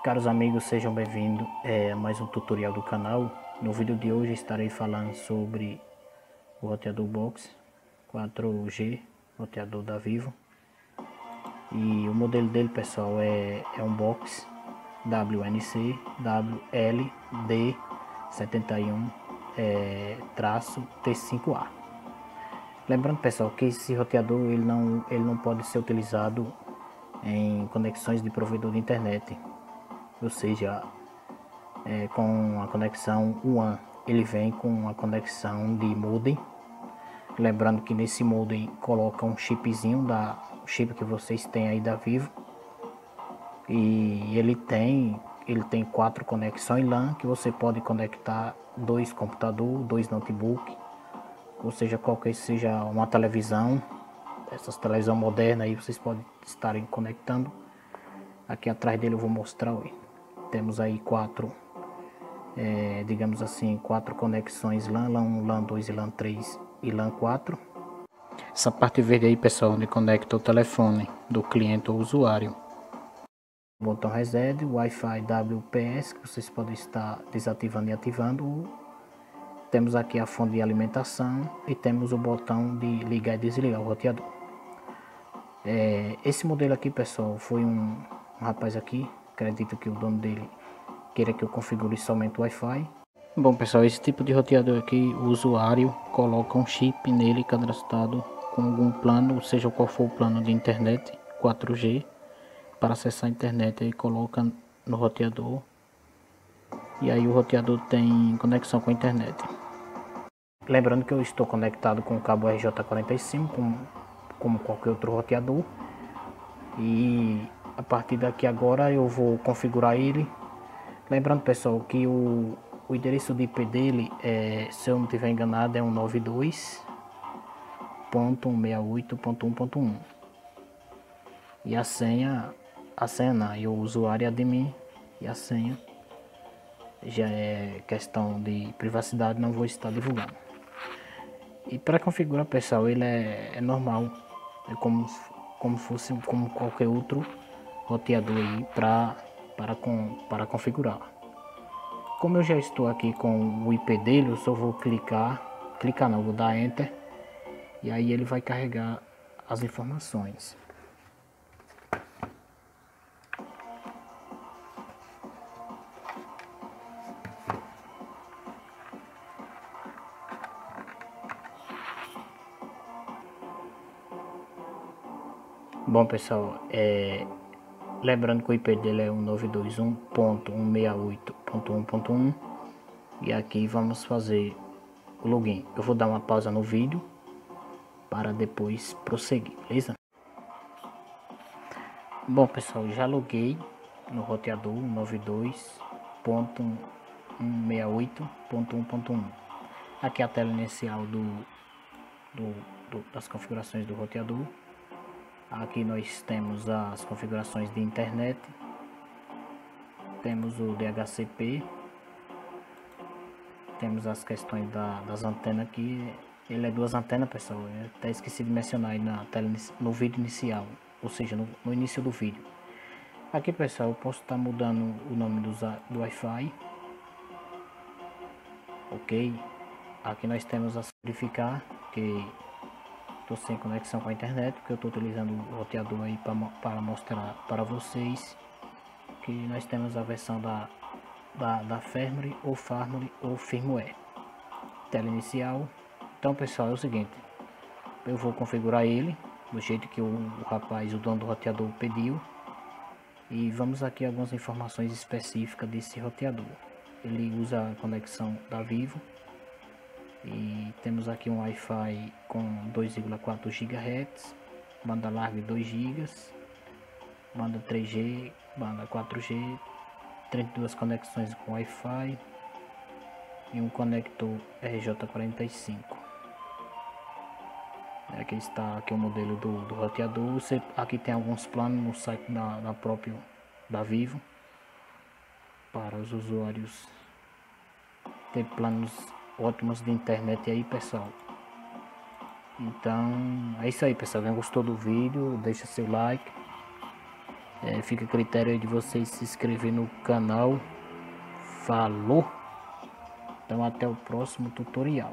Caros amigos, sejam bem-vindos é, a mais um tutorial do canal. No vídeo de hoje estarei falando sobre o roteador box 4G, roteador da Vivo. E o modelo dele, pessoal, é, é um box WNC WLD71 é, traço T5A. Lembrando, pessoal, que esse roteador ele não, ele não pode ser utilizado em conexões de provedor de internet ou seja, é, com a conexão WAN. Ele vem com a conexão de modem. Lembrando que nesse modem coloca um chipzinho da chip que vocês têm aí da Vivo. E ele tem ele tem quatro conexões LAN que você pode conectar dois computadores, dois notebook, ou seja, qualquer seja uma televisão, essas televisão moderna aí vocês podem estarem conectando. Aqui atrás dele eu vou mostrar, ó temos aí quatro, é, digamos assim, quatro conexões LAN, LAN 1, LAN 2 e LAN 3 e LAN 4. Essa parte verde aí, pessoal, onde conecta o telefone do cliente ou usuário. Botão reset, Wi-Fi WPS, que vocês podem estar desativando e ativando. Temos aqui a fonte de alimentação e temos o botão de ligar e desligar o roteador. É, esse modelo aqui, pessoal, foi um, um rapaz aqui acredito que o dono dele queira que eu configure somente o Wi-Fi. Bom pessoal, esse tipo de roteador aqui, o usuário coloca um chip nele cadastrado com algum plano, seja qual for o plano de internet 4G, para acessar a internet e coloca no roteador. E aí o roteador tem conexão com a internet. Lembrando que eu estou conectado com o cabo RJ45, como, como qualquer outro roteador. E a partir daqui agora eu vou configurar ele. Lembrando pessoal que o, o endereço de IP dele, é, se eu não estiver enganado, é 192.168.1.1 e a senha, a senha não, e o usuário admin e a senha já é questão de privacidade, não vou estar divulgando. E para configurar pessoal, ele é, é normal, é como, como fosse como qualquer outro roteador aí pra, para, com, para configurar. Como eu já estou aqui com o IP dele, eu só vou clicar, clicar não, vou dar Enter e aí ele vai carregar as informações. Bom pessoal, é, Lembrando que o IP dele é 1921.168.1.1 e aqui vamos fazer o login. Eu vou dar uma pausa no vídeo para depois prosseguir, beleza? Bom pessoal, já loguei no roteador 92.168.1.1 Aqui é a tela inicial do, do, do das configurações do roteador Aqui nós temos as configurações de internet. Temos o DHCP. Temos as questões da, das antenas aqui. Ele é duas antenas, pessoal. Eu até esqueci de mencionar aí na tela, no vídeo inicial. Ou seja, no, no início do vídeo. Aqui, pessoal, eu posso estar mudando o nome do, do Wi-Fi. Ok. Aqui nós temos a verificar que Estou sem conexão com a internet porque eu estou utilizando o roteador aí para mostrar para vocês que nós temos a versão da, da, da firmware ou firmware ou firmware. Tela inicial. Então pessoal é o seguinte, eu vou configurar ele do jeito que o, o rapaz, o dono do roteador pediu. E vamos aqui algumas informações específicas desse roteador. Ele usa a conexão da Vivo e temos aqui um Wi-Fi com 2,4 GHz, banda larga 2 GB, banda 3G, banda 4G, 32 conexões com Wi-Fi e um conector RJ45. Aqui está aqui o modelo do, do roteador. Você, aqui tem alguns planos no site da, da própria da Vivo para os usuários ter planos ótimos de internet aí, pessoal. Então, é isso aí, pessoal. Quem gostou do vídeo, deixa seu like. É, fica a critério de vocês se inscrever no canal. Falou! Então até o próximo tutorial.